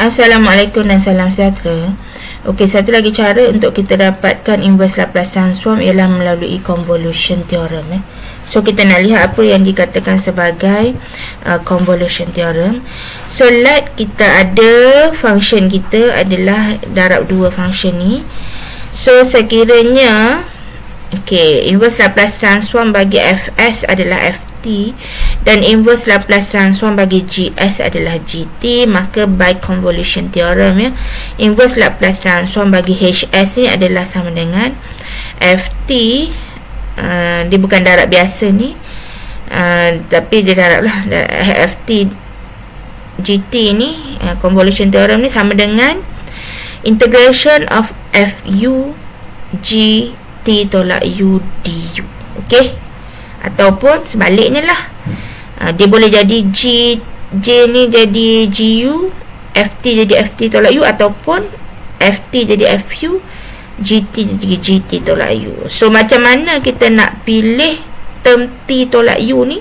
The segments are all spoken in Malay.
Assalamualaikum dan salam sejahtera. Okey, satu lagi cara untuk kita dapatkan inverse Laplace transform ialah melalui convolution theorem eh. So kita nak lihat apa yang dikatakan sebagai uh, convolution theorem. So let kita ada function kita adalah darab dua function ni. So sekiranya okey, inverse Laplace transform bagi fs adalah f T dan inverse Laplace transform bagi GS adalah GT maka by convolution theorem ya inverse Laplace transform bagi HS ni adalah sama dengan FT uh, dia bukan darab biasa ni uh, tapi dia darab lah FT GT ni uh, convolution theorem ni sama dengan integration of FU GT tolak U DU ok ataupun sebaliknya lah. Ha, dia boleh jadi G J ni jadi GU FT jadi FT tolak U ataupun FT jadi FU GT jadi GT tolak U. So macam mana kita nak pilih term T tolak U ni?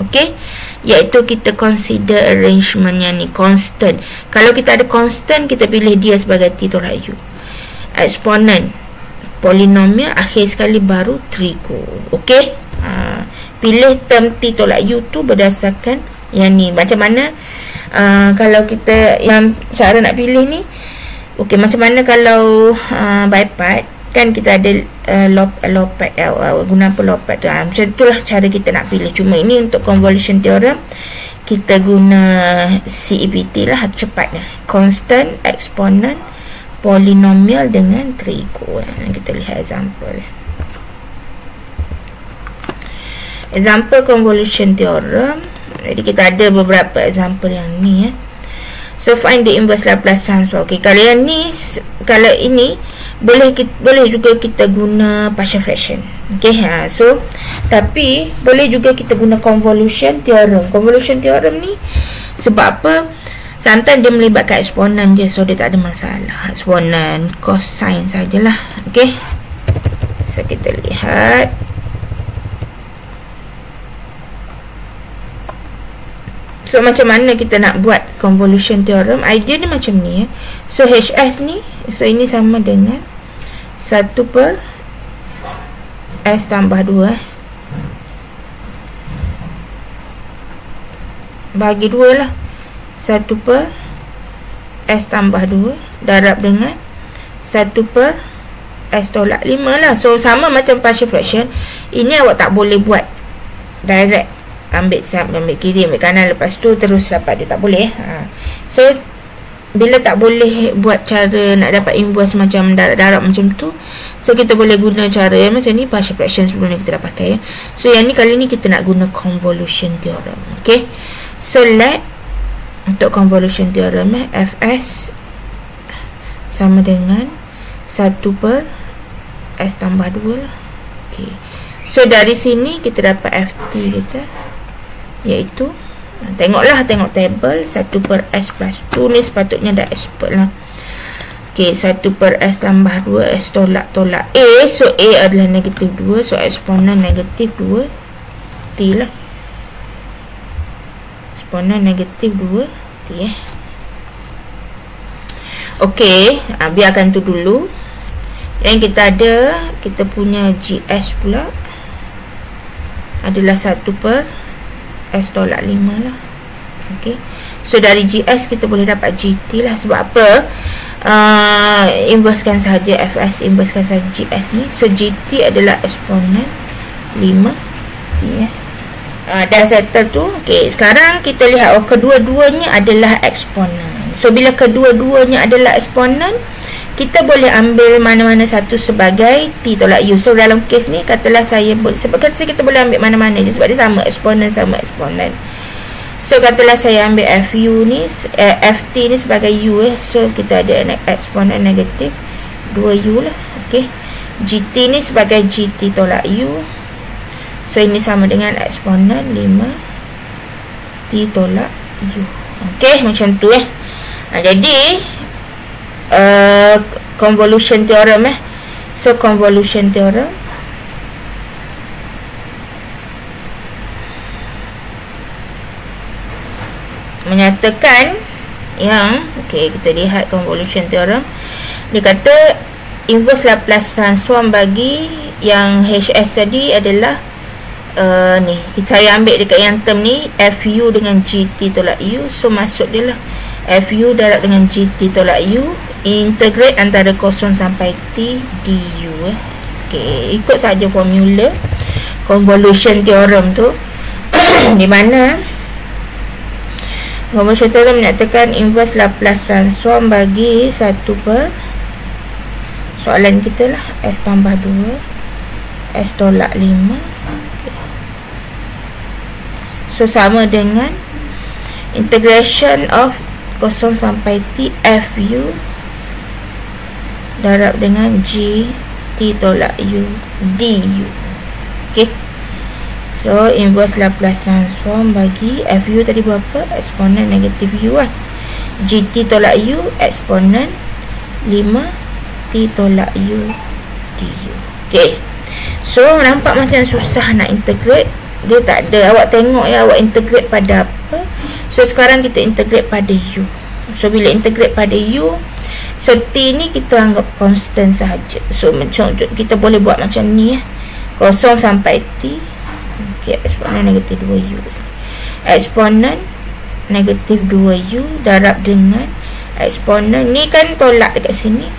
Ok iaitu kita consider arrangement yang ni constant. Kalau kita ada constant kita pilih dia sebagai T tolak U. Exponent. Polinomial akhir sekali baru trigo. Ok Ha, pilih term T tolak U tu berdasarkan yang ni macam mana uh, kalau kita yang cara nak pilih ni okey macam mana kalau uh, by part kan kita ada uh, lop, lopat uh, uh, guna apa lopat tu uh, macam itulah cara kita nak pilih. Cuma ini untuk convolution theorem kita guna CEPT lah cepatnya. Constant exponent polinomial dengan trigo kita lihat example example convolution theorem. Jadi kita ada beberapa example yang ni eh. so find the inverse Laplace transform ok kalau yang ni kalau ini boleh kita, boleh juga kita guna partial fraction. Ok ha. so tapi boleh juga kita guna convolution theorem. Convolution theorem ni sebab apa? Sometimes dia melibatkan eksponen je so dia tak ada masalah. Eksponen cosine sajalah. Ok so kita lihat So macam mana kita nak buat convolution theorem? Idea ni macam ni eh. So HS ni So ini sama dengan 1 per S tambah 2 eh. Bagi 2 lah. 1 per S tambah 2 Darab dengan 1 per S tolak 5 lah. So sama macam partial fraction. Ini awak tak boleh buat Direct ambil ambil kiri ambil kanan lepas tu terus dapat dia. Tak boleh ha. so bila tak boleh buat cara nak dapat inverse macam darab-darab macam tu so kita boleh guna cara yang macam ni partial fraction sebelum ni kita dah pakai ya. so yang ni kali ni kita nak guna convolution theorem ok so let untuk convolution theorem eh, fs sama dengan 1 per s tambah 2 ok so dari sini kita dapat ft kita iaitu tengoklah tengok table 1 per S plus 2 ni sepatutnya dah expert lah. Ok 1 per S tambah 2 S tolak tolak A. So A adalah negatif 2 so eksponen negatif 2 T lah. Eksponen negatif 2 T eh. Ok ha, biarkan tu dulu. Yang kita ada kita punya GS pula adalah 1 per S tolak 5 lah. Ok. So dari GS kita boleh dapat GT lah. Sebab apa? Uh, inversekan sahaja FS inversekan sahaja GS ni. So GT adalah eksponen 5 T eh. Uh, dan settle tu ok. Sekarang kita lihat oh, kedua-duanya adalah eksponen so bila kedua-duanya adalah eksponen kita boleh ambil mana-mana satu sebagai T tolak U. So dalam kes ni katalah saya sebab kata kita boleh ambil mana-mana je sebab dia sama eksponen sama eksponen so katalah saya ambil FU ni eh, FT ni sebagai U eh. so kita ada eksponen negatif 2U lah ok GT ni sebagai GT tolak U. So ini sama dengan eksponen 5 T tolak U. Ok macam tu eh. Ha, jadi Uh, convolution theorem eh? So convolution theorem. Menyatakan yang okey kita lihat convolution theorem. Dia kata inverse Laplace transform bagi yang HS tadi adalah uh, ni. Saya ambil dekat yang term ni FU dengan GT tolak U so masuk dia lah FU darab dengan GT tolak U integrate antara kosong sampai T DU eh. Okay, ikut saja formula convolution theorem tu di mana convolution theorem menyatakan inverse Laplace transform bagi satu per soalan kita lah S tambah 2 S tolak 5 okay. so sama dengan integration of 0 sampai T FU darab dengan G T tolak U DU ok? So inverse Laplace transform bagi FU tadi berapa? Eksponen negatif U lah. GT tolak U eksponen 5 T tolak U DU ok? So nampak macam susah nak integrate. Dia tak ada awak tengok ya awak integrate pada apa So sekarang kita integrate pada U So bila integrate pada U So T ni kita anggap constant sahaja. So macam kita boleh buat macam ni eh. Kosong sampai T. Okay, Eksponen negatif 2U Eksponen negatif 2U Darab dengan Eksponen ni kan tolak dekat sini.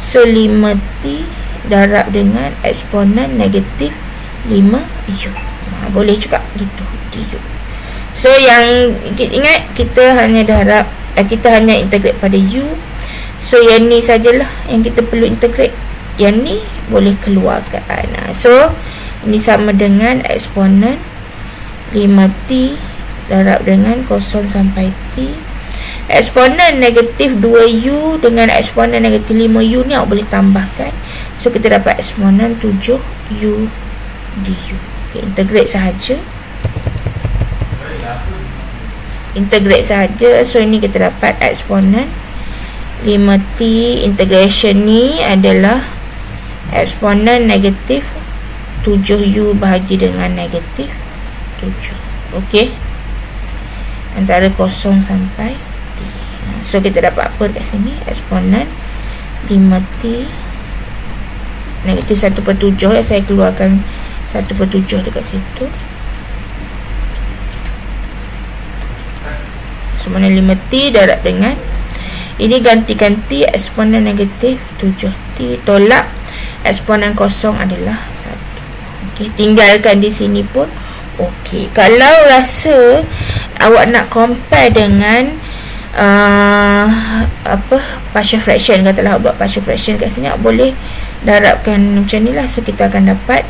So 5T Darab dengan eksponen negatif 5U ha, Boleh juga gitu DU So yang ingat kita hanya darab eh, kita hanya integrate pada u. So yang ni sajalah yang kita perlu integrate. Yang ni boleh keluarkan. Nah, so ini sama dengan eksponen 5t darab dengan 0 sampai t. Eksponen negatif 2u dengan eksponen negatif 5u ni awak boleh tambahkan. So kita dapat eksponen 7u du. Okay, integrate sahaja integrate saja. So ini kita dapat eksponen 5t integration ni adalah eksponen negatif 7u bahagi dengan negatif 7 ok antara kosong sampai t. So kita dapat apa dekat sini? Eksponen 5t negatif 1 per 7 ya, saya keluarkan 1 per 7 dekat situ Semuanya 5T darab dengan Ini gantikan T Eksponen negatif 7T Tolak Eksponen kosong adalah 1 okay. Tinggalkan di sini pun Okey, kalau rasa awak nak compare dengan uh, apa partial fraction katalah buat partial fraction kat sini awak boleh darabkan macam ni lah. So kita akan dapat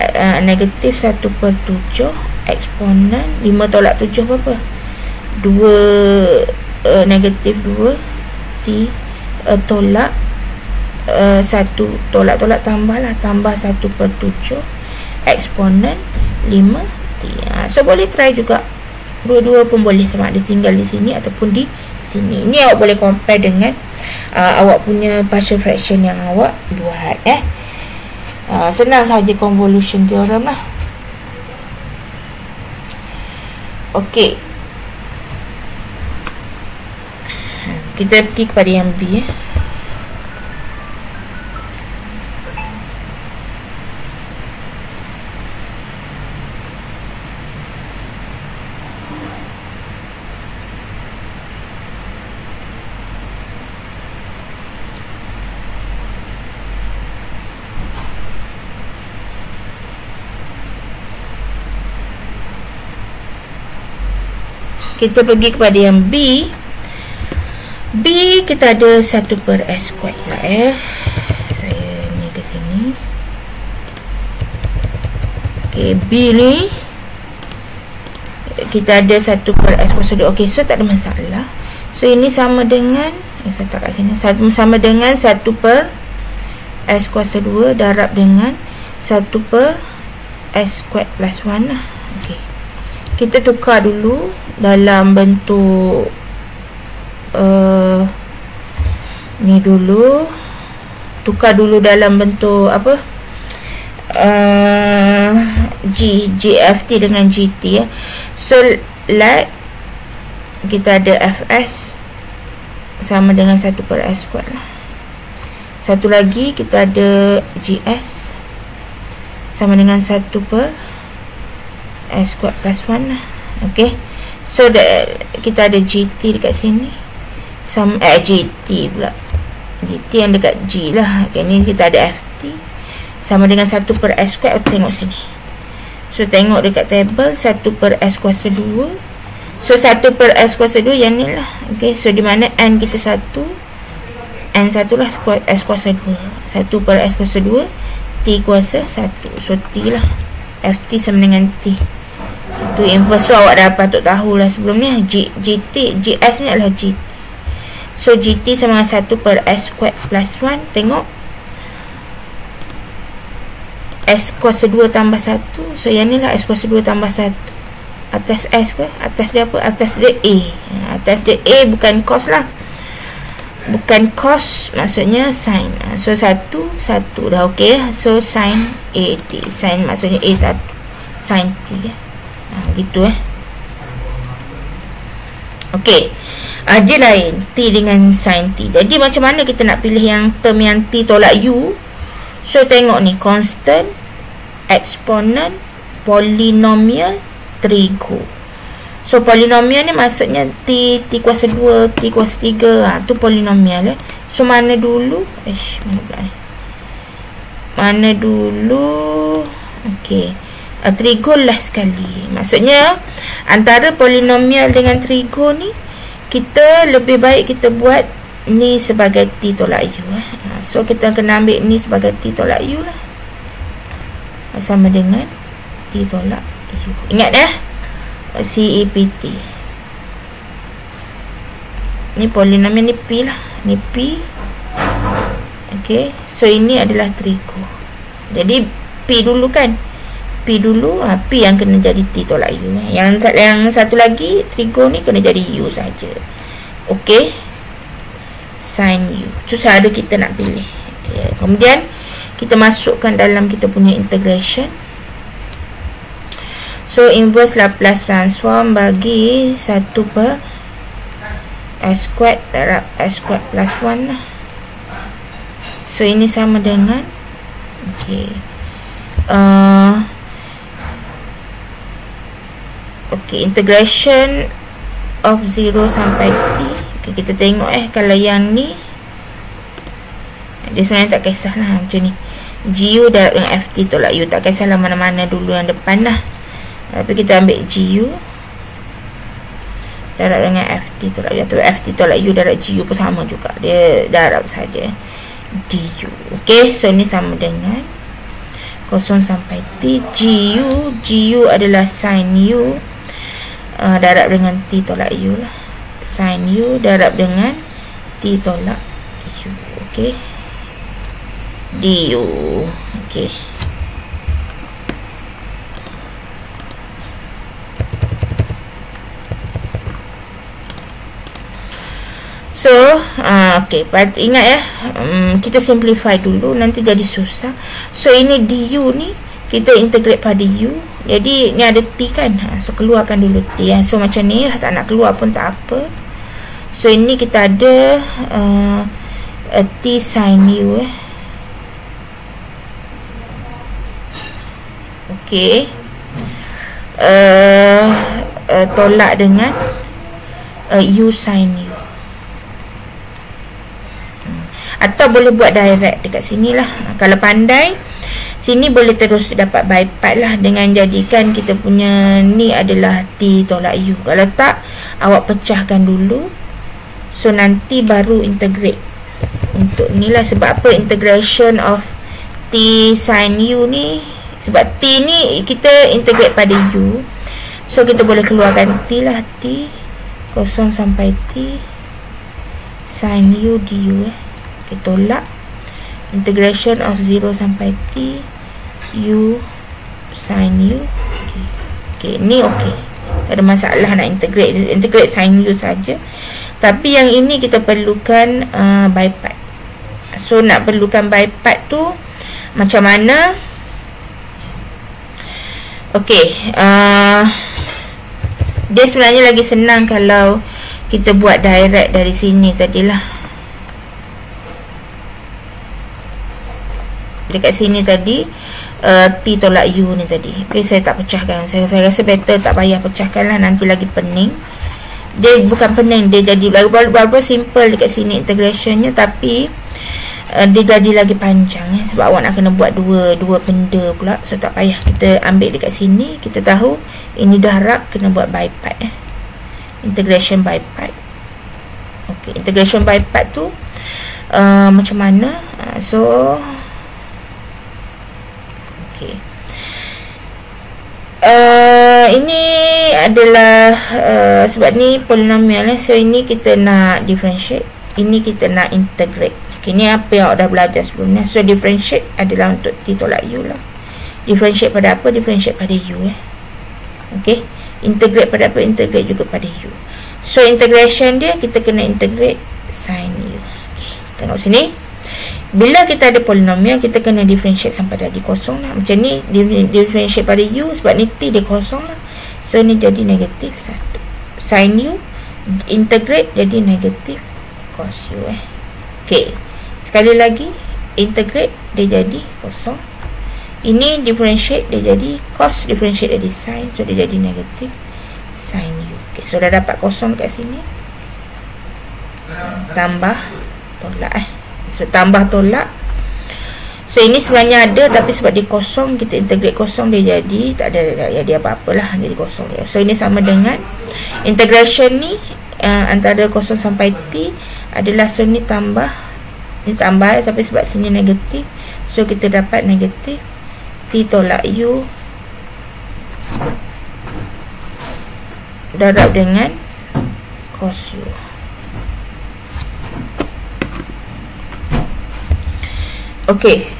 uh, negatif 1 per 7 eksponen 5 tolak 7 berapa 2 uh, negatif 2 T uh, tolak uh, 1 tolak-tolak tambah lah tambah 1 per 7 eksponen 5 T. Ha, so boleh try juga. Dua-dua pun boleh sama ada tinggal di sini ataupun di sini. Ni awak boleh compare dengan uh, awak punya partial fraction yang awak buat eh. Uh, senang sahaja convolution theorem lah. Okey. Kita pergi kepada yang B eh. kita pergi kepada yang B B kita ada 1 per S square pula eh. Saya ni ke sini. Ok B ni Kita ada 1 per S square Ok so tak ada masalah. So ini sama dengan eh, Saya tak kat sini. Sama dengan 1 per S kuasa 2 Darab dengan 1 per S square plus 1 lah. Ok Kita tukar dulu Dalam bentuk uh, ni dulu tukar dulu dalam bentuk apa? Uh, G GFT dengan GT ya. So let kita ada FS sama dengan 1 per S square lah. Satu lagi kita ada GS sama dengan 1 per S square plus 1 lah. Ok so that kita ada GT dekat sini sama eh GT pula. GT yang dekat G lah. Ok ni kita ada FT sama dengan 1 per S square tengok sini. So tengok dekat table 1 per S kuasa 2 So 1 per S kuasa 2 yang ni lah. Okay so di mana N kita 1 N 1 lah S kuasa 2 1 per S kuasa 2 T kuasa 1 So T lah. FT sama dengan T. Itu inverse tu awak dah patut tahu lah sebelum ni. GT GS ni adalah GT So GT sama dengan 1 per S squared plus 1 Tengok. S kuasa 2 tambah 1 So yang ni lah S kuasa 2 tambah 1 atas S ke? Atas dia apa? Atas dia A. Atas dia A bukan cos lah. Bukan cos maksudnya sin. So satu satu dah ok. So sin A T. Sin maksudnya A satu. Sin T ha, gitu eh. Ok ada lain T dengan sin T. Jadi macam mana kita nak pilih yang term yang T tolak U? So tengok ni. Constant exponent polinomial trigo. So polinomial ni maksudnya t t kuasa 2 t kuasa 3 ha, tu polinomial eh. So mana dulu? Ish mana pula ni? Mana dulu? Okey. Uh, trigo last sekali. Maksudnya antara polinomial dengan trigo ni kita lebih baik kita buat ni sebagai t tolak u eh. Ha, so kita kena ambil ni sebagai t tolak u lah. Sama dengan t tolak Ingat dah CEPT Ni polinomial ni P lah. Ni P. Okay. So ini adalah trigo Jadi P dulu kan Dulu ha, P yang kena jadi T tolak U Yang yang satu lagi Trigo ni kena jadi U saja. Okay Sin U Itu cara kita nak pilih okay. Kemudian Kita masukkan dalam kita punya integration So inverse Laplace transform bagi 1 per S squared darab S squared plus 1 lah. So ini sama dengan Okay uh, Okay integration of 0 sampai T. Okay, Kita tengok eh kalau yang ni Dia sebenarnya tak kisahlah macam ni. GU darab dengan FT tolak U. Tak kisahlah mana-mana dulu yang depan lah. Tapi kita ambil GU Darab dengan FT tolak U. Atau FT tolak U darab GU pun sama juga. Dia darab saja. DU Ok so ni sama dengan 0 sampai T. GU GU adalah sin U uh, Darab dengan T tolak U lah. Sin U darab dengan T tolak U Ok DU Ok So, uh, okay, ingat ya, um, kita simplify dulu, nanti jadi susah. So, ini du ni, kita integrate pada u. Jadi, ni ada t kan? Ha, so, keluarkan dulu t. Ya. So, macam ni tak nak keluar pun tak apa. So, ini kita ada uh, t sin u. Eh. Okay. Uh, uh, tolak dengan uh, u sin u. Atau boleh buat direct dekat sini lah Kalau pandai Sini boleh terus dapat by part lah Dengan jadikan kita punya Ni adalah T tolak U Kalau tak Awak pecahkan dulu. So nanti baru integrate. Untuk ni lah Sebab apa integration of T sin U ni? Sebab T ni Kita integrate pada U So kita boleh keluarkan T lah T Kosong sampai T Sin U du eh. Kita tolak integration of 0 sampai t u sin u. Okey. Ni okey. Tak ada masalah nak integrate. Integrate sin u saja. Tapi yang ini kita perlukan uh, by part so nak perlukan by part tu macam mana? Okey uh, dia sebenarnya lagi senang kalau kita buat direct dari sini tadilah dekat sini tadi uh, T tolak U ni tadi. Okay, saya tak pecahkan. Saya, saya rasa better tak payah pecahkan lah. Nanti lagi pening. Dia bukan pening dia jadi walaupun simple dekat sini integrationnya tapi uh, dia jadi lagi panjang eh, sebab awak nak kena buat dua dua benda pula. So tak payah kita ambil dekat sini. Kita tahu ini dah harap kena buat by part eh. integration by part ok integration by part tu uh, macam mana? Uh, so Okey. Uh, ini adalah uh, sebab ni polinomial eh. So ini kita nak differentiate, ini kita nak integrate. Okay, ni apa yang awak dah belajar sebelum ni. So differentiate adalah untuk t tolak u lah. Differentiate pada apa? Differentiate pada u eh. Okey. Integrate pada apa? Integrate juga pada u. So integration dia kita kena integrate sin u. Okey. Tengok sini bila kita ada polinomial kita kena differentiate sampai dah di kosong lah. Macam ni differentiate pada u sebab ni t dia kosong lah. So ni jadi negatif satu. Sin u integrate jadi negatif cos u eh. Ok sekali lagi integrate dia jadi kosong. Ini differentiate dia jadi cos differentiate jadi sin so dia jadi negatif sin u. Ok so dah dapat kosong kat sini. Tambah tolak eh So tambah tolak. So ini sebenarnya ada Tapi sebab dia kosong Kita integrate kosong dia jadi Tak ada ya, dia apa-apalah Jadi kosong dia. So ini sama dengan Integration ni uh, Antara kosong sampai T Adalah so ni tambah Ni tambah Tapi sebab sini negatif So kita dapat negatif T tolak U. Darab dengan Cos U Okey.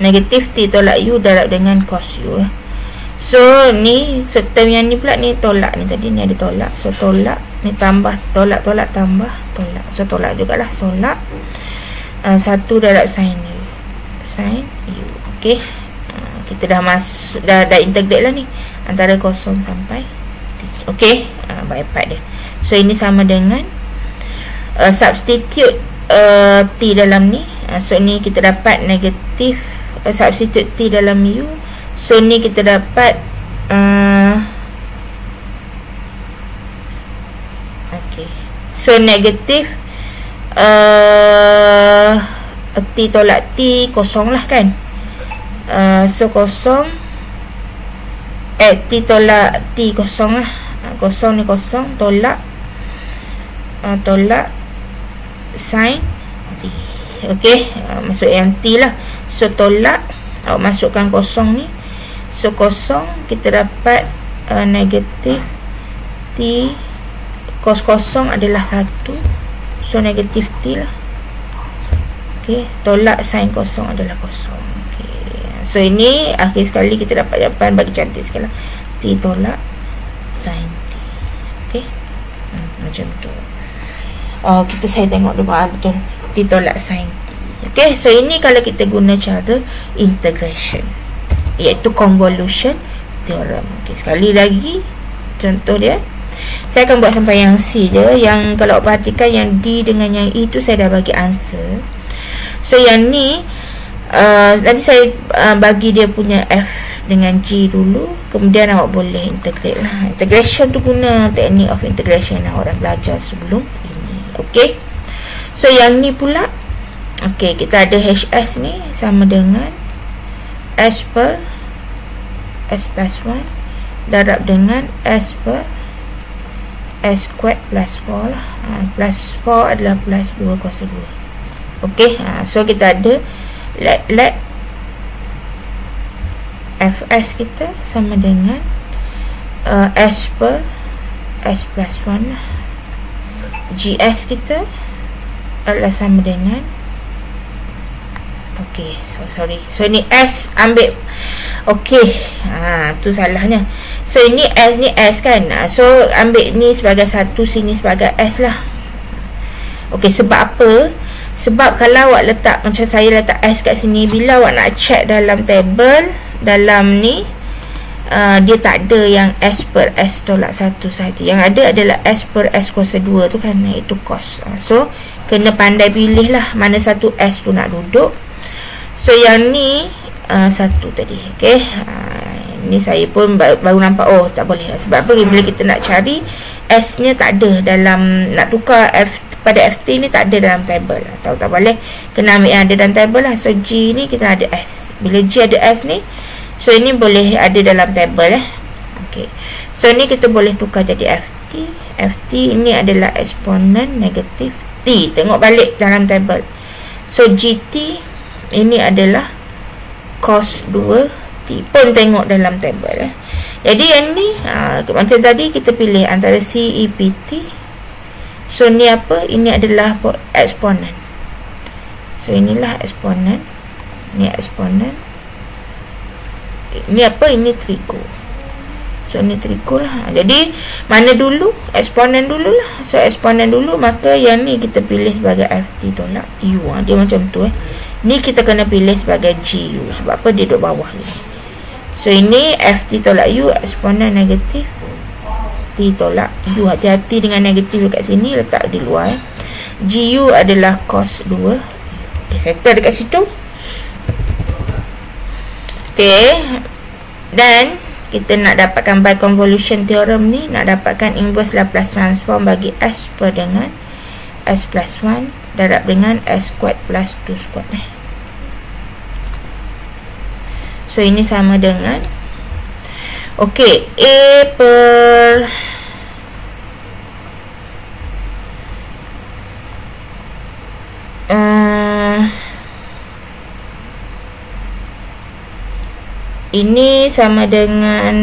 Negatif T tolak U darab dengan cos U. Eh. So, ni, so term yang ni pula ni tolak ni tadi. Ni ada tolak. So, tolak. Ni tambah. Tolak, tolak, tambah. Tolak. So, tolak jugalah. Tolak. Uh, satu darab sin U. Sin U. Okey. Uh, kita dah masuk. Dah, dah integrate lah ni. Antara kosong sampai T. Okey. Uh, by part dia. So, ini sama dengan uh, substitute uh, T dalam ni. Uh, so ni kita dapat negatif uh, substitute T dalam U. So ni kita dapat uh, so negatif uh, T tolak T kosong lah kan? Uh, so kosong. Eh T tolak T kosong lah. Kosong ni kosong tolak. Uh, tolak sin t okey uh, masuk yang t lah. So tolak. Awak masukkan kosong ni. So kosong kita dapat uh, negatif t. Kos kosong adalah satu. So negatif t lah. Okey tolak sin kosong adalah kosong. So ini akhir sekali kita dapat jawapan bagi cantik sekali lah. t tolak sin t. Okey. Hmm, macam tu uh, kita saya tengok dulu ah, betul ditolak sin Okey, so ini kalau kita guna cara integration iaitu convolution theorem. Okey, sekali lagi contoh dia. Saya akan buat sampai yang C je. Yang kalau perhatikan yang D dengan yang E tu saya dah bagi answer. So yang ni uh, nanti saya uh, bagi dia punya F dengan G dulu. Kemudian awak boleh integrate lah. Integration tu guna teknik of integration yang orang belajar sebelum Okey. So yang ni pula okey kita ada HS ni sama dengan S per S plus 1 darab dengan S per S squared plus 4 lah. Ha, plus 4 adalah plus 2 kuasa 2. Okey. Ha, so kita ada let let Fs kita sama dengan uh, S per S plus 1 lah. GS kita adalah sama dengan Okey, so sorry. So ni S ambil Okey. Ha, tu salahnya. So ini S ni S kan. Ha, so ambil ni sebagai satu sini sebagai S lah. Okey, sebab apa? Sebab kalau awak letak macam saya letak S kat sini bila awak nak check dalam table dalam ni uh, dia tak ada yang S per S tolak 1 saja yang ada adalah S per S kuasa 2 tu kan itu cos uh, so kena pandai pilih lah mana satu S tu nak duduk. So yang ni uh, satu tadi ok uh, ni saya pun baru, nampak oh tak boleh sebab apa? Bila kita nak cari S nya tak ada dalam nak tukar F pada FT ni tak ada dalam table. Lah. tahu tak boleh? Kena ambil yang ada dalam table lah. So G ni kita ada S bila G ada S ni so ini boleh ada dalam table eh ok so ni kita boleh tukar jadi FT FT ini adalah eksponen negatif T tengok balik dalam table so GT ini adalah cos 2 T pun tengok dalam table eh jadi yang ni ha, macam tadi kita pilih antara CEPT So ni apa? Ini adalah eksponen. So inilah eksponen. Ni eksponen. Ini apa? Ini trigo. So ni trigo lah. Jadi mana dulu? Eksponen dulu lah. So eksponen dulu maka yang ni kita pilih sebagai FT tolak U. Ha. Dia macam tu eh. Ni kita kena pilih sebagai GU. Sebab apa? Dia duduk bawah ni. So ini FT tolak U eksponen negatif T tolak U hati-hati dengan negatif dekat sini letak di luar eh. GU adalah cos 2 ok settle dekat situ ok dan kita nak dapatkan by convolution theorem ni nak dapatkan inverse Laplace transform bagi S per dengan S plus 1 darab dengan S squared plus 2 squared eh. so ini sama dengan Okey, A per ini sama dengan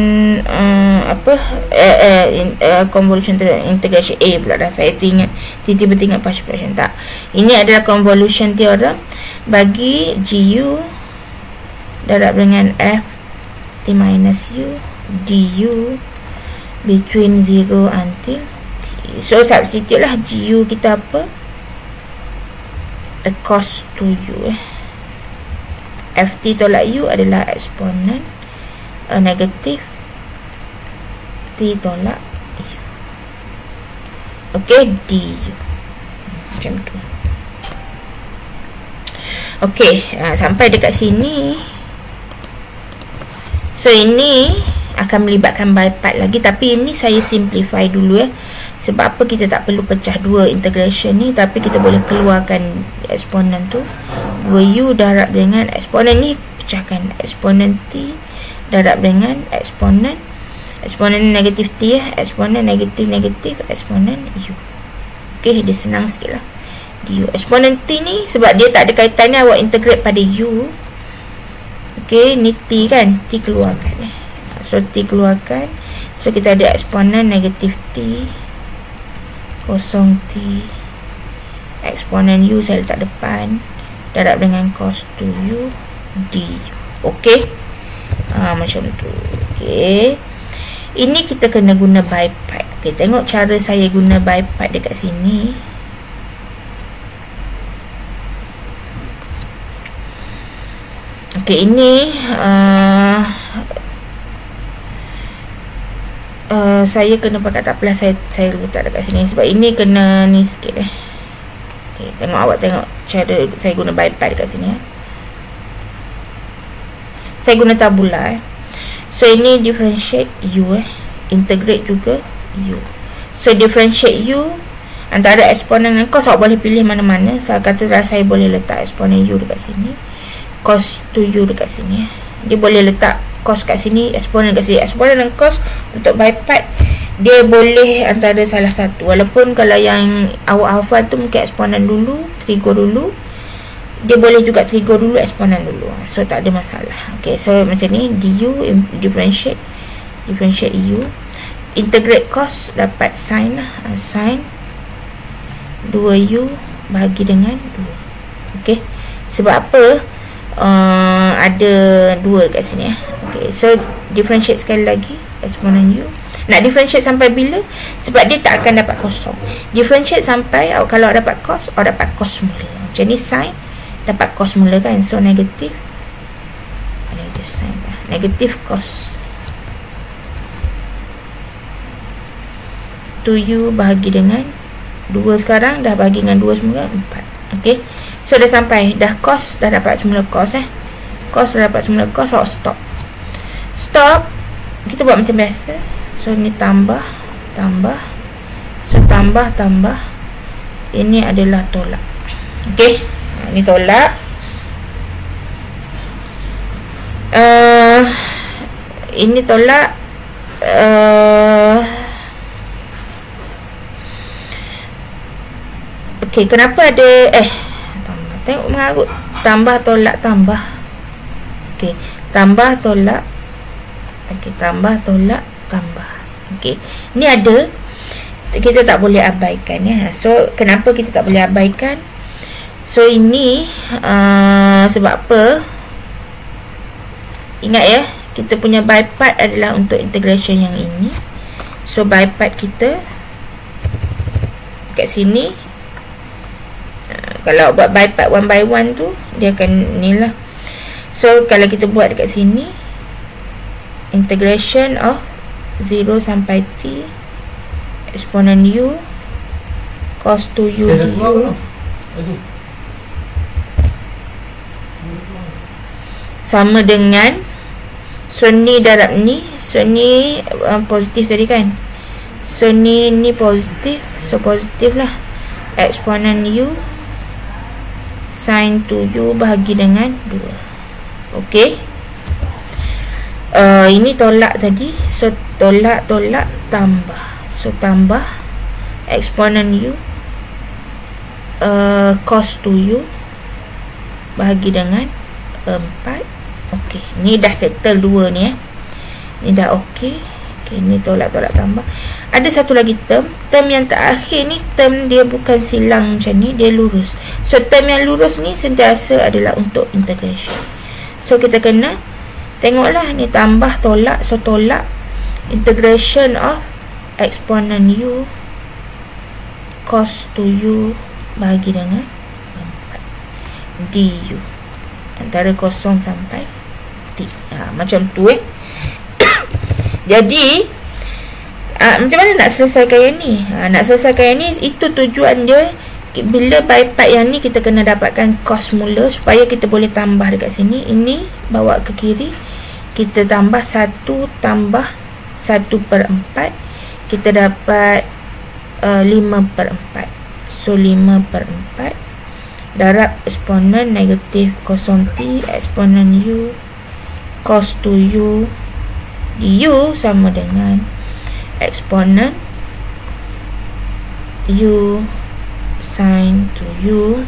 uh, apa uh, uh, in, uh, convolution integration A pula dah saya ingat tiba-tiba ingat partial fraction tak ini adalah convolution theorem bagi GU darab dengan F T minus U du between 0 until t. So substitute lah gu kita apa? A cos to u eh. Ft tolak u adalah eksponen a negatif t tolak u. Okay, du. Macam tu. Okay, uh, sampai dekat sini. So ini akan melibatkan part lagi tapi ini saya simplify dulu ya sebab apa kita tak perlu pecah dua integration ni tapi kita boleh keluarkan eksponen tu. 2u darab dengan eksponen ni pecahkan eksponen t darab dengan eksponen eksponen negatif t ya eksponen negatif negatif eksponen u. Ok dia senang sikit lah. Du eksponen t ni sebab dia tak ada kaitan ni awak integrate pada u. Ok ni t kan t keluarkan eh So T keluarkan. So kita ada eksponen negatif T Kosong T Eksponen U saya letak depan. Darab dengan cos 2U D. Okey? Ha, Macam tu. Okey. Ini kita kena guna bipart Okey tengok cara saya guna bipart dekat sini. Okey ini uh, uh, saya kena pakai tak apalah saya saya letak dekat sini sebab ini kena ni sikit eh. Okey, tengok awak tengok cara saya guna bipart dekat sini eh. Saya guna tabula eh. So ini differentiate u eh. Integrate juga u. So differentiate u antara eksponen dan cos awak boleh pilih mana-mana. Saya kata saya boleh letak eksponen u dekat sini. Cos tu u dekat sini eh. Dia boleh letak cos kat sini eksponen kat sini. Eksponen dan cos untuk by part dia boleh antara salah satu. Walaupun kalau yang awak hafal tu mungkin eksponen dulu trigo dulu dia boleh juga trigo dulu eksponen dulu. So tak ada masalah. Ok so macam ni du differentiate differentiate u. Integrate cos dapat sin lah. Uh, sin 2u bahagi dengan 2 ok sebab apa? Uh, ada 2 dekat sini eh Okay, so differentiate sekali lagi eh, exponent u. Nak differentiate sampai bila? Sebab dia tak akan dapat kosong. Differentiate sampai awak kalau dapat cos, awak dapat cos mula. Jadi sin dapat cos mula kan. So negatif negatif sin. Negatif cos 2u bahagi dengan 2 sekarang dah bahagi dengan 2 semula 4. Okey. So dah sampai dah cos dah dapat semula cos eh. Cos dah dapat semula cos awak stop stop. Kita buat macam biasa. So ni tambah tambah. So tambah tambah. Ini adalah tolak. Ok ni tolak. Uh, ini tolak. Uh, Okey, kenapa ada eh tengok mengarut. Tambah tolak tambah. Okey, tambah tolak. Okey, tambah tolak tambah. Okey. Ni ada kita tak boleh abaikan ya. So, kenapa kita tak boleh abaikan? So, ini uh, sebab apa? Ingat ya, kita punya by part adalah untuk integration yang ini. So, by part kita kat sini kalau buat by part one by one tu dia akan ni lah so kalau kita buat dekat sini integration of 0 sampai t exponent u cos 2u du sama dengan so ni darab ni. So ni uh, positif tadi kan? So ni ni positif so positif lah. Exponent u sin 7 bahagi dengan 2 Okey uh, Ini tolak tadi So tolak tolak tambah So tambah Eksponen U uh, Cos 2U Bahagi dengan 4 Okey Ni dah settle 2 ni eh Ni dah okey Okey, ni tolak-tolak tambah. Ada satu lagi term. Term yang terakhir ni, term dia bukan silang macam ni. Dia lurus. So, term yang lurus ni sentiasa adalah untuk integration. So, kita kena tengoklah ni tambah tolak. So, tolak integration of exponent u cos 2u bagi dengan 4 du antara kosong sampai t. Ha, macam tu eh. Jadi uh, Macam mana nak selesaikan yang ni uh, Nak selesaikan yang ni Itu tujuan dia Bila by part yang ni Kita kena dapatkan cos mula Supaya kita boleh tambah dekat sini Ini bawa ke kiri Kita tambah 1 Tambah 1 per 4 Kita dapat uh, 5 per 4 So 5 per 4 Darab eksponen negatif 0t Eksponen u Cos 2u u sama dengan eksponen u sin to u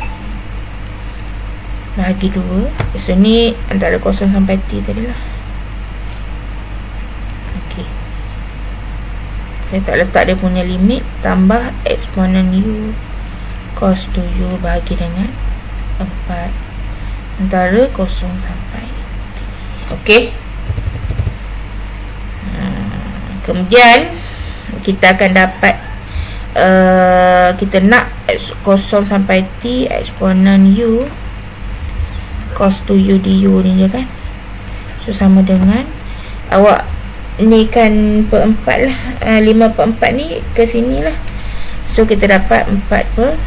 bagi 2 so ni antara 0 sampai t tadi lah ok saya tak letak dia punya limit tambah eksponen u cos 2u bagi dengan 4 antara 0 sampai t ok kemudian kita akan dapat uh, kita nak x kosong sampai t eksponen u cos 2u du ni je kan? So sama dengan awak ni kan per 4 lah. Uh, 5 per 4 ni ke sini lah. So kita dapat 4 per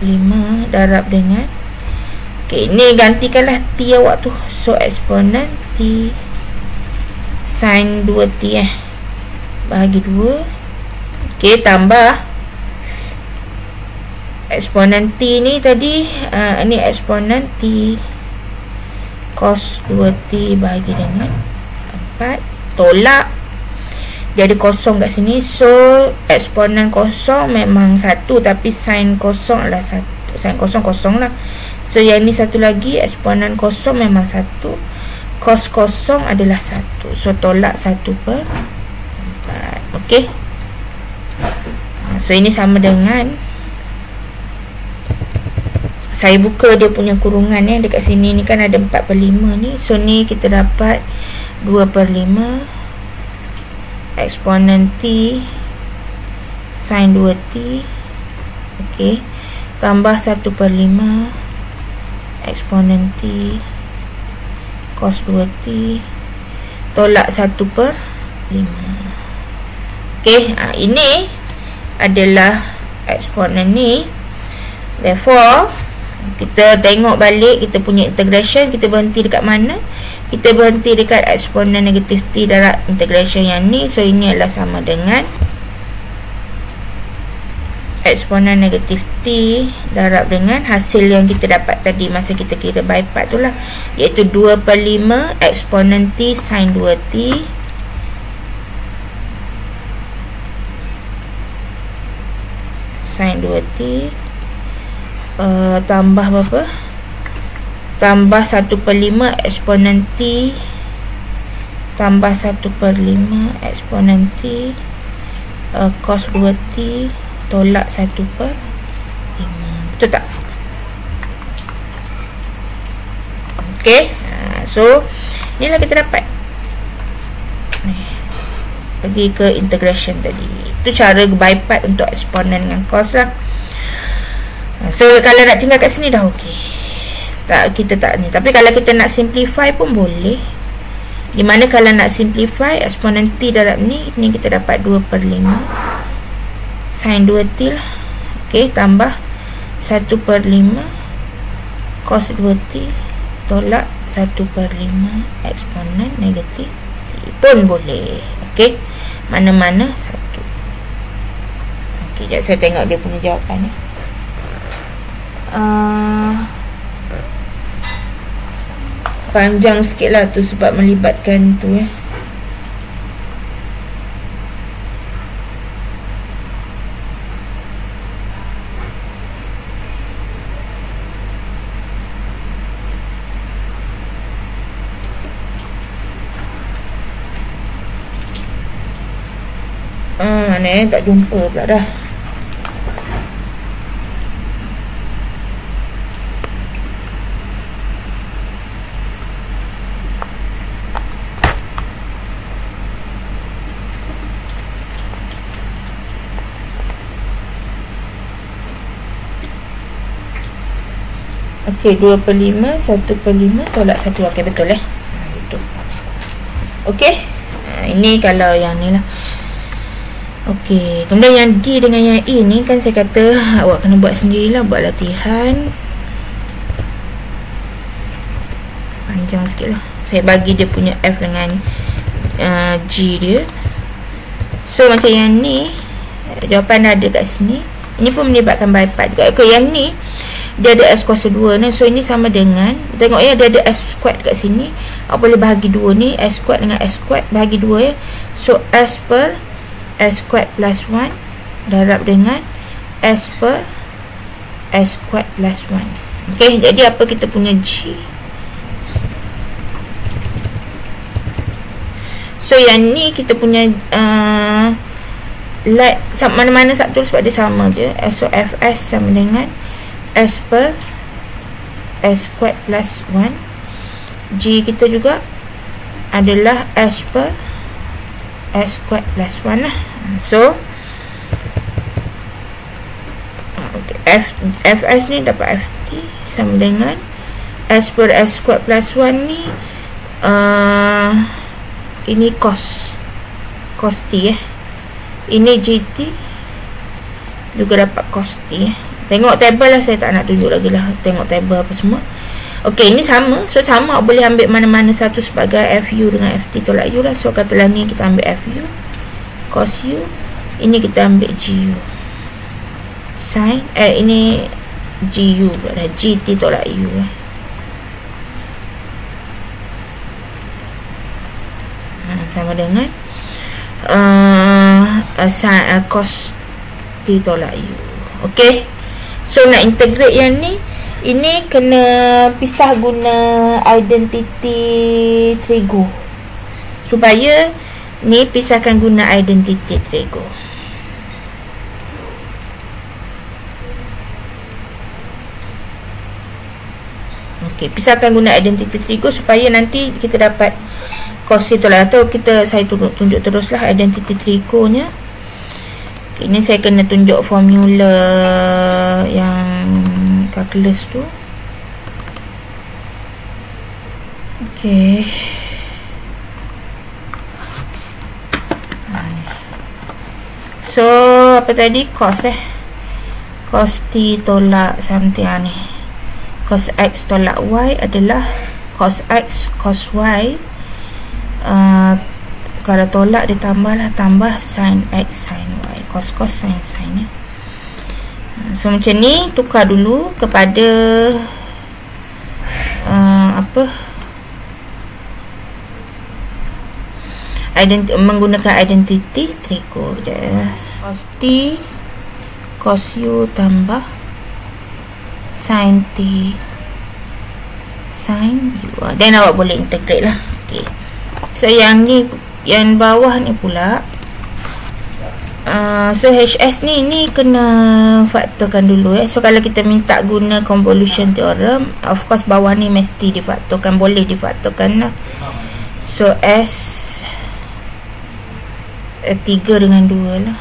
5 darab dengan. Ok ni gantikanlah t awak tu. So eksponen t sin 2t eh. Bahagi 2 ok tambah. Eksponen t ni tadi uh, ni eksponen t cos 2t bahagi dengan 4 tolak. Ada kosong kat sini. So eksponen kosong memang satu tapi sin kosong adalah satu sin kosong kosong lah. So yang ni satu lagi eksponen kosong memang satu. Kos kosong adalah satu. So tolak satu per Okey. Ha, so ini sama dengan saya buka dia punya kurungan ni dekat sini ni kan ada 4 per 5 ni. So ni kita dapat 2 per 5 eksponen T sin 2T Okey. Tambah 1 per 5 eksponen T cos 2T tolak 1 per 5 Okey, ha, ini adalah eksponen ni therefore kita tengok balik kita punya integration kita berhenti dekat mana kita berhenti dekat eksponen negatif T darab integration yang ni. So ini adalah sama dengan eksponen negatif T darab dengan hasil yang kita dapat tadi masa kita kira by part tu lah. Iaitu 2 per 5 eksponen T sin 2T sin 2T uh, tambah berapa tambah 1 per 5 eksponen T tambah 1 per 5 eksponen T uh, cos 2T tolak 1 per 5 betul tak? ok ha, so inilah kita dapat. Pergi ke integration tadi. Itu cara by part untuk eksponen dengan cos lah. Ha, so kalau nak tinggal kat sini dah ok tak, kita tak ni. Tapi kalau kita nak simplify pun boleh. Di mana kalau nak simplify eksponen t darab ni ni kita dapat 2 per 5 sin 2t lah ok tambah 1 per 5 cos 2t tolak 1 per 5 eksponen negatif t pun boleh. Ok mana-mana satu. Ok sekejap saya tengok dia punya jawapan ni. Uh, panjang sikit lah tu sebab melibatkan tu eh. Mana eh tak jumpa pula dah Okey, 2 per 5 1 per 5 Tolak 1 Okey, betul eh ha, Okey ha, Ini kalau yang ni lah Okey, kemudian yang D dengan yang E ni kan saya kata awak kena buat sendirilah buat latihan. Panjang sikit lah. Saya bagi dia punya F dengan uh, G dia. So macam yang ni jawapan ada kat sini. Ini pun melibatkan by part juga. Okey, yang ni dia ada S kuasa 2 ni. So ini sama dengan tengok ya dia ada S squared kat sini. Awak boleh bahagi 2 ni S squared dengan S squared bahagi 2 ya. So S per S squared plus 1 darab dengan S per S squared plus 1 ok, jadi apa kita punya G so yang ni kita punya uh, like, mana-mana satu sebab dia sama je so Fs sama dengan S per S squared plus 1 G kita juga adalah S per S squared plus 1 lah. So okay, F, Fs ni dapat Ft sama dengan S per S squared plus 1 ni uh, ini cos cos T eh. Ini GT juga dapat cos T eh tengok table lah saya tak nak tunjuk lagi lah tengok table apa semua Okey, ini sama. So, sama boleh ambil mana-mana satu sebagai FU dengan FT tolak U lah. So, katalah ni kita ambil FU. Cos U. Ini kita ambil GU. Sin. Eh, ini GU. Dah GT tolak U lah. Sama dengan uh, sin, uh, cos T tolak U. Okey. So, nak integrate yang ni ini kena pisah guna identity trigo supaya ni pisahkan guna identity trigo Okey, pisahkan guna identity trigo supaya nanti kita dapat cos itu lah atau kita saya tunjuk, tunjuk teruslah identity trigo nya okay, ini saya kena tunjuk formula yang calculus tu. Okey. So apa tadi? Cos eh? Cos t tolak something lah ni. Cos x tolak y adalah cos x cos y uh, kalau tolak ditambah lah tambah sin x sin y sin sin eh. so macam ni tukar dulu kepada uh, apa Ident menggunakan identity triko je cos t cos u tambah sin t sin u dan awak boleh integrate lah okay. so yang ni yang bawah ni pula uh, so HS ni ni kena faktorkan dulu eh. so kalau kita minta guna convolution theorem of course bawah ni mesti difaktorkan boleh difaktorkan lah. So S eh, 3 dengan 2 lah.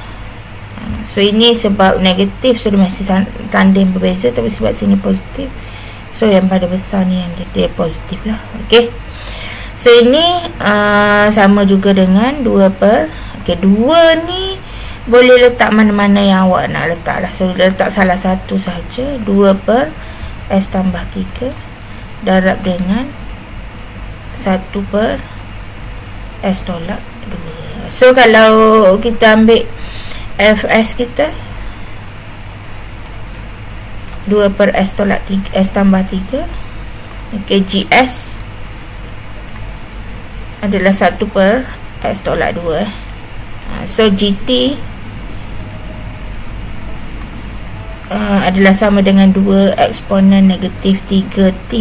So ini sebab negatif So dia masih tanding berbeza Tapi sebab sini positif. So yang pada besar ni yang dia, dia positif lah. Okay So ini uh, sama juga dengan 2 per Okay 2 ni Boleh letak mana-mana yang awak nak letak lah. So letak salah satu saja. 2 per S tambah 3 Darab dengan 1 per S tolak 2 So kalau kita ambil fs kita 2 per s tolak 3 s tambah 3 ok gs adalah 1 per s tolak 2 eh. ha, so gt uh, adalah sama dengan 2 eksponen negatif 3t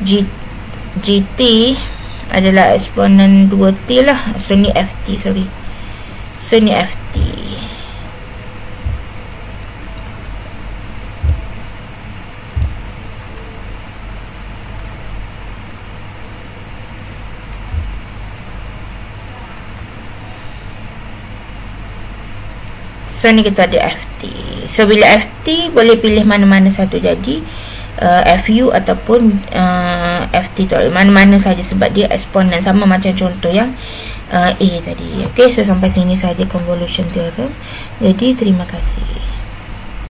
G, gt adalah eksponen 2t lah. So ni ft sorry. So ni ft So ni kita ada FT So bila FT boleh pilih mana-mana satu jadi. Uh, FU ataupun uh, FT Mana-mana saja sebab dia eksponen sama macam contoh yang uh, A tadi. Okay so sampai sini saja convolution theorem. Jadi terima kasih